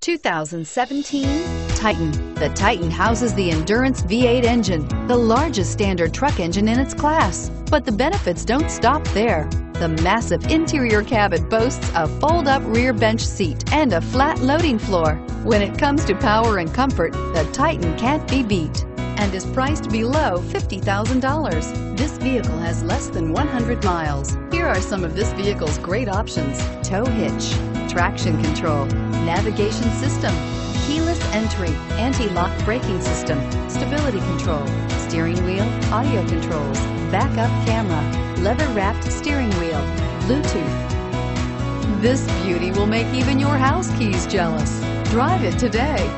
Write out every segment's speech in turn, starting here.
2017 Titan. The Titan houses the Endurance V8 engine, the largest standard truck engine in its class. But the benefits don't stop there. The massive interior cabin boasts a fold-up rear bench seat and a flat loading floor. When it comes to power and comfort, the Titan can't be beat and is priced below $50,000. This vehicle has less than 100 miles. Here are some of this vehicle's great options. Tow hitch, traction control, navigation system, keyless entry, anti-lock braking system, stability control, steering wheel, audio controls, backup camera, leather-wrapped steering wheel, Bluetooth. This beauty will make even your house keys jealous. Drive it today.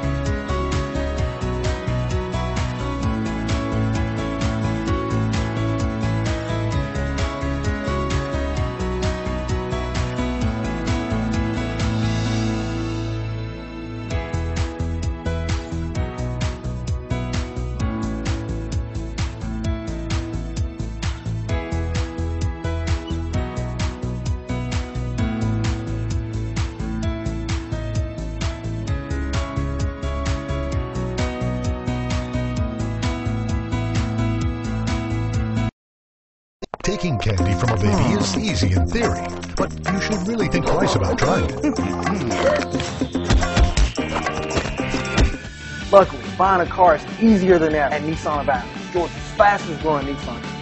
Taking candy from a baby is easy in theory, but you should really think twice about trying it. Luckily, buying a car is easier than ever at Nissan of Athens, Georgia's fastest growing Nissan.